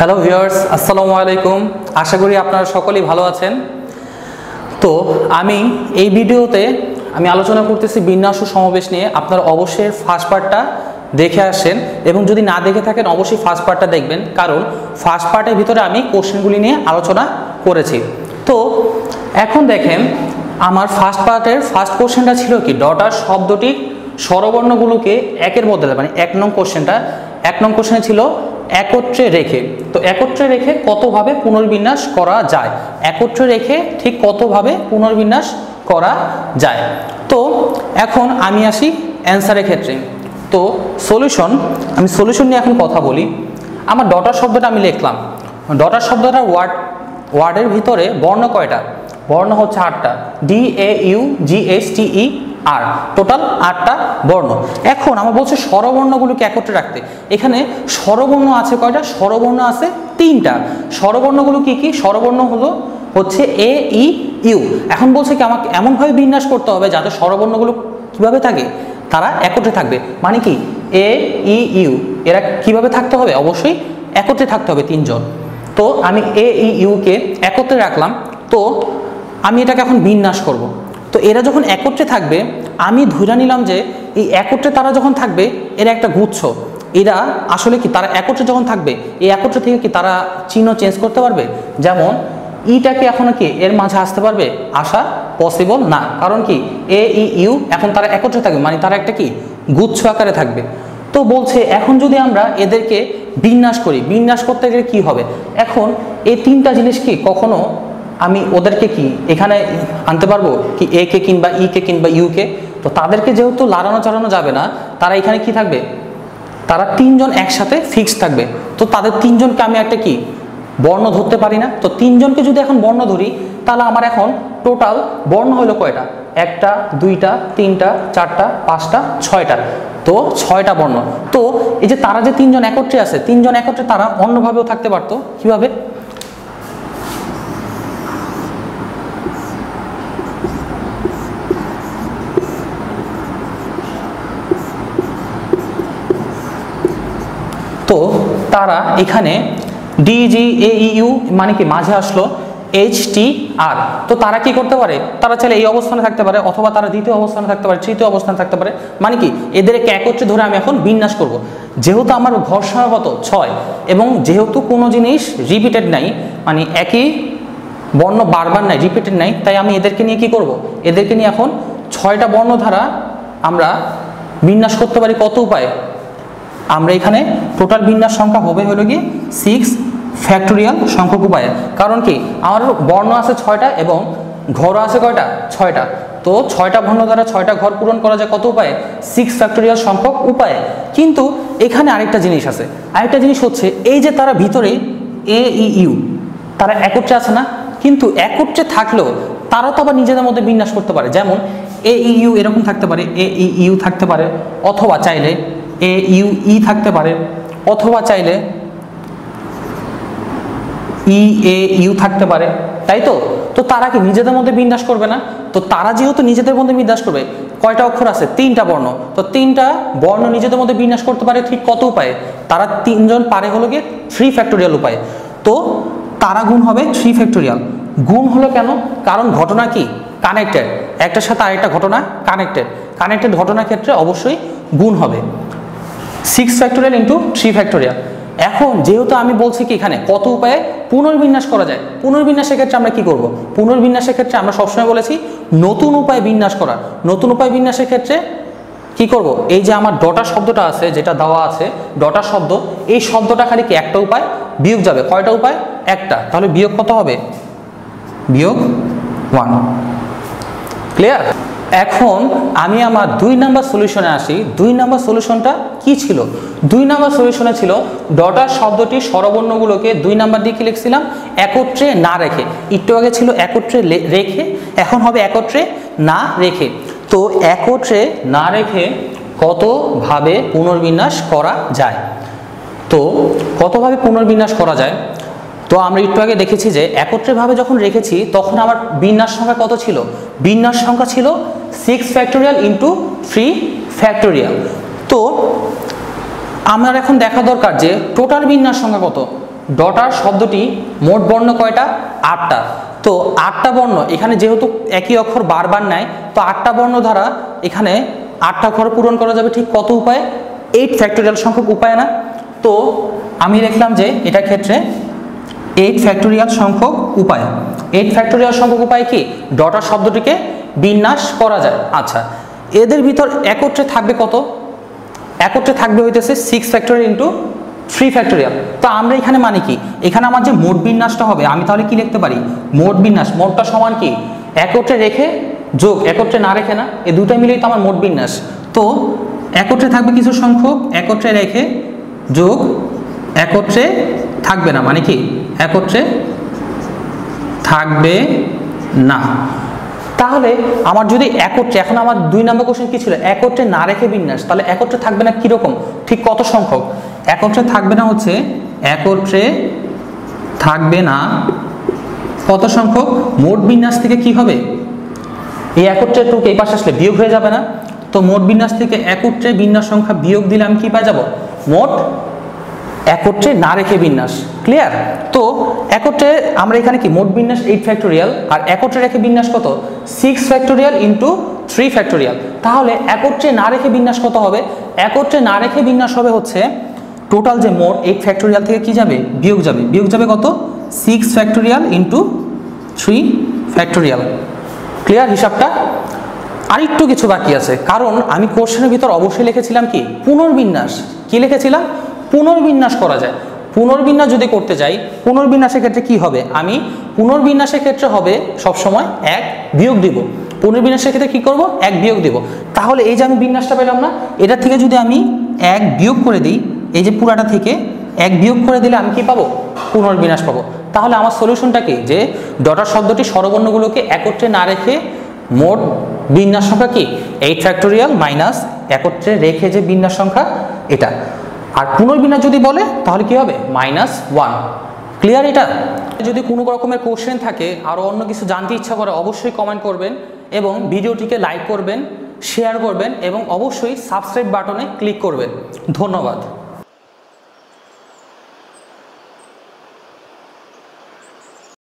Hello viewers আসসালামু আলাইকুম আশা করি আপনারা সকলেই ভালো আছেন। তো আমি এই ভিডিওতে আমি আলোচনা করতেছি বিন্যাস সমাবেশ নিয়ে। আপনারা অবশ্যই ফার্স্ট পার্টটা দেখে আসেন এবং যদি না দেখে থাকেন, অবশ্যই ফার্স্ট পার্টটা দেখবেন। কারণ ফার্স্ট পার্টের ভিতরে আমি কোশ্চেনগুলি নিয়ে আলোচনা করেছি। তো এখন দেখেন, আমার ফার্স্ট পার্টের ফার্স্ট কোশ্চেনটা ছিল কি? ডটার শব্দটির স্বরবর্ণগুলোকে একের বদলে মানে এক নং কোশ্চেনটা এক নং কোশ্চেনে ছিল একত্রে রেখে। তো একত্রে রেখে কতভাবে পুনর্বিন্যাস করা যায়? একত্রে রেখে ঠিক কতভাবে পুনর্বিন্যাস করা যায়? তো এখন আমি আসি অ্যান্সারের ক্ষেত্রে। তো সলিউশন আমি সলিউশন নিয়ে এখন কথা বলি। আমার ডটার শব্দটা আমি লিখলাম। ডটার শব্দটা ওয়ার্ড ওয়ার্ডের ভিতরে বর্ণ কয়টা? বর্ণ হচ্ছে আটটা। D A U G S T E R total আটটা বর্ণ। এখন আমার বলছে স্বরবর্ণগুলোকে একত্রে রাখতে। এখানে স্বরবর্ণ আছে কয়টা? স্বরবর্ণ আছে তিনটা। স্বরবর্ণগুলো কি কি? স্বরবর্ণ হলো হচ্ছে এ, ই, ইউ। এখন বলছে কি, আমাকে এমনভাবে বিন্যাস করতে হবে যাতে স্বরবর্ণগুলো কীভাবে থাকে? তারা একত্রে থাকবে। মানে কি? A, E, U. এরা কীভাবে থাকতে হবে? অবশ্যই একত্রে থাকতে হবে তিনজন। তো আমি এ, ই, ইউকে একত্রে রাখলাম। তো আমি এটাকে এখন বিন্যাস করব। তো এরা যখন একত্রে থাকবে, আমি ধরে নিলাম যে এই একত্রে তারা যখন থাকবে, এরা একটা গুচ্ছ। এরা আসলে কি তারা একত্রে যখন থাকবে, এই একত্রে থেকে কি তারা চিহ্ন চেঞ্জ করতে পারবে? যেমন ইটাকে এখন কি এর মাঝে আসতে পারবে? আসা পসিবল না। কারণ কি এ ই ইউ এখন তারা একত্রে থাকবে মানে তারা একটা কি? গুচ্ছ আকারে থাকবে। তো বলছে, এখন যদি আমরা এদেরকে বিন্যাস করি, বিন্যাস করতে গেলে কি হবে? এখন এই তিনটা জিনিস কি কখনো আমি ওদেরকে কি এখানে আনতে পারব? কি এ কে কিংবা ই কে কিংবা ইউ কে? তো তাদেরকে যেহেতু লাড়ানো চালানো যাবে না, তারা এখানে কি থাকবে? তারা তিনজন একসাথে ফিক্স থাকবে। তো তাদের তিনজনকে আমি একটা কি? বর্ণ ধরতে পারি না। তো তিনজনকে যদি এখন বর্ণ ধরি, তাহলে আমার এখন টোটাল বর্ণ হলো কয়টা? একটা, দুইটা, তিনটা, চারটা, পাঁচটা, ছয়টা। তো ছয়টা বর্ণ। তো এই যে তারা যে তিনজন একত্রে আছে, তিনজন একত্রে তারা অন্যভাবেও থাকতে পারতো। কীভাবে? তো তারা এখানে ডি জি এ ইউ মানে কি মাঝে আসলো এইচ টি আর তো তারা কি করতে পারে? তারা চাইলে এই অবস্থানে থাকতে পারে অথবা তারা দ্বিতীয় অবস্থানে থাকতে পারে, তৃতীয় অবস্থানে থাকতে পারে। মানে কি? এদেরকে একত্রে ধরে আমি এখন বিন্যাস করব। যেহেতু আমার ঘর কত ছয় এবং যেহেতু কোনো জিনিস রিপিটেড নাই মানে একই বর্ণ বারবার নাই রিপিটেড নাই, তাই আমি এদেরকে নিয়ে কি করব। এদেরকে নিয়ে এখন ছয়টা বর্ণ ধারা আমরা বিন্যাস করতে পারি কত উপায়ে? আমরা এখানে টোটাল বিন্যাস সংখ্যা হবে হলো কি সিক্স ফ্যাক্টোরিয়াল সংখ্যক উপায়ে। কারণ কি? আমার বর্ণ আছে ছয়টা এবং ঘরও আছে কয়টা? ছয়টা। তো ছয়টা বর্ণ দ্বারা ছয়টা ঘর পূরণ করা যায় কত উপায়ে? সিক্স ফ্যাক্টোরিয়াল সংখ্যক উপায়ে। কিন্তু এখানে আরেকটা জিনিস আছে। আরেকটা জিনিস হচ্ছে এই যে তারা ভিতরে এ ইউ তারা একত্রে আছে না? কিন্তু একত্রে থাকলেও তারা তো আবার নিজেদের মধ্যে বিন্যাস করতে পারে। যেমন এ ইউ এরকম থাকতে পারে এ ইউ থাকতে পারে। অথবা চাইলে এ, ইউ, ই থাকতে পারে। অথবা চাইলে ই, এ, ইউ থাকতে পারে। তাই তো? তো তারা কি নিজেদের মধ্যে বিন্যাস করবে না? তো তারা যেহেতু নিজেদের মধ্যে বিন্যাস করবে, কয়টা অক্ষর আছে? তিনটা বর্ণ। তো তিনটা বর্ণ নিজেদের মধ্যে বিন্যাস করতে পারে ঠিক কত উপায়ে? তারা তিনজন পারে হলো গিয়ে থ্রি ফ্যাক্টোরিয়াল উপায়ে। তো তারা গুণ হবে থ্রি ফ্যাক্টোরিয়াল গুণ হলো কেন? কারণ ঘটনা কি? কানেক্টেড একটার সাথে আরেকটা ঘটনা কানেক্টেড কানেক্টেড ঘটনার ক্ষেত্রে অবশ্যই গুণ হবে। Six factorial into three factorial এখন যেহেতু আমি বলছি কি এখানে, কত উপায়ে পুনর্বিন্যাস করা যায়? পুনর্বিন্যাসের ক্ষেত্রে আমরা কি করব? পুনর্বিন্যাসের ক্ষেত্রে আমরা সবসময় বলেছি নতুন উপায় বিন্যাস করা। নতুন উপায় বিন্যাসের ক্ষেত্রে কি করব? এই যে আমার ডটা শব্দটা আছে, যেটা দেওয়া আছে ডটা শব্দ, এই শব্দটা খালি কি একটা উপায়? বিয়োগ যাবে। কয়টা উপায়? একটা। তাহলে বিয়োগ কত হবে? বিয়োগ ওয়ান ক্লিয়ার এখন আমি আমার দুই নাম্বার সলিউশনে আসি। দুই নাম্বার সলিউশনটা কি ছিল? দুই নাম্বার সলিউশনে ছিল ডটার শব্দটি স্বরবর্ণগুলোকে দুই নাম্বার দিকে লিখছিলাম? একত্রে না রেখে। একটু আগে ছিল একত্রে রেখে, এখন হবে একত্রে না রেখে। তো একত্রে না রেখে কতভাবে পুনর্বিন্যাস করা যায়? তো কতভাবে পুনর্বিন্যাস করা যায়? তো আমরা একটু আগে দেখেছি যে একত্রেভাবে যখন রেখেছি, তখন আমার বিন্যাস সংখ্যা কত ছিল? বিন্যাস সংখ্যা ছিল six factorial into three factorial তো আমার এখন দেখা দরকার যে টোটাল বিন্যাস সংখ্যা কত? ডটার শব্দটি মোট বর্ণ কয়টা? আটটা। তো আটটা বর্ণ, এখানে যেহেতু একই অক্ষর বারবার নেয়, তো আটটা বর্ণ দ্বারা এখানে আটটা অক্ষর পূরণ করা যাবে ঠিক কত উপায়ে? এইট ফ্যাক্টোরিয়াল সংখ্যক উপায় না। তো আমি দেখলাম যে এটার ক্ষেত্রে এইট ফ্যাক্টোরিয়াল সংখ্যক উপায়। এইট ফ্যাক্টোরিয়াল সংখ্যক উপায় কি? ডটার শব্দটিকে বিন্যাস করা যায়। আচ্ছা এদের ভিতর একত্রে থাকবে কত? একত্রে থাকবে হইতেছে six factorial into three factorial তো আমরা এখানে মানে কি? এখানে আমার যে মোট বিন্যাসটা হবে, আমি তাহলে কি লিখতে পারি? মোট বিন্যাস, মোটটা সমান কি? একত্রে রেখে যোগ, একত্রে না রেখে না এই দুটো মিলেই তো আমার মোট বিন্যাস। তো একত্রে থাকবে কিছু সংখ্যক, একত্রে রেখে যোগ একত্রে থাকবে না মানে কি? একত্রে থাকবে না। তাহলে আমার যদি একত্রে, এখন আমার দুই নম্বর কোশ্চেন কি ছিল? একত্রে না রেখে বিন্যাস, তাহলে একত্রে থাকবে না কীরকম? ঠিক কত সংখ্যক? একত্রে থাকবে না হচ্ছে, একত্রে থাকবে না কত সংখ্যক? মোট বিন্যাস থেকে কি হবে? এই একত্রে টুক এই পাশে আসলে বিয়োগ হয়ে যাবে না। তো মোট বিন্যাস থেকে একত্রে বিন্যাস সংখ্যা বিয়োগ দিলে আমি কি পাই যাব? মোট একত্রে না রেখে বিন্যাস ক্লিয়ার তো একত্রে আমরা এখানে কি? মোট বিন্যাস এইট ফ্যাক্টোরিয়াল আর একত্রে রেখে বিন্যাস কত? Six factorial into three factorial তাহলে একত্রে না রেখে বিন্যাস কত হবে? একত্রে না রেখে বিন্যাস হবে হচ্ছে টোটাল যে মোট এইট ফ্যাক্টোরিয়াল থেকে কি যাবে? বিয়োগ যাবে। বিয়োগ যাবে কত? Six factorial into three factorial clear হিসাবটা? আরেকটু কিছু বাকি আছে। কারণ আমি কোশ্চেনের ভিতর অবশ্যই লিখেছিলাম কি? পুনর্বিন্যাস। কি লিখেছিলাম? পুনর্বিন্যাস করা যায়। পুনর্বিন্যাস যদি করতে যাই, পুনর্বিন্যাসের ক্ষেত্রে কি হবে? আমি পুনর্বিন্যাসের ক্ষেত্রে হবে সবসময় এক বিয়োগ দিব। পুনর্বিন্যাসের ক্ষেত্রে কি করব? এক বিয়োগ দিব। তাহলে এই যে আমি বিন্যাসটা পেলাম না, এটা থেকে যদি আমি এক বিয়োগ করে দিই, এই যে পুরাটা থেকে এক বিয়োগ করে দিলে আমি কি পাবো? পুনর্বিন্যাস পাবো। তাহলে আমার সলিউশনটা কি? যে ডটার শব্দটি স্বরবর্ণগুলোকে একত্রে না রেখে মোট বিন্যাস সংখ্যা কি? এইট ফ্যাক্টোরিয়াল মাইনাস একত্রে রেখে যে বিন্যাস সংখ্যা এটা। আর পুনর্বিন্যাস যদি বলে, তাহলে কি হবে? মাইনাস ওয়ান ক্লিয়ার এটা? যদি কোনো রকমের কোশ্চেন থাকে আরও অন্য কিছু জানতে ইচ্ছা করে অবশ্যই কমেন্ট করবেন এবং ভিডিওটিকে লাইক করবেন শেয়ার করবেন এবং অবশ্যই সাবস্ক্রাইব বাটনে ক্লিক করবেন। ধন্যবাদ।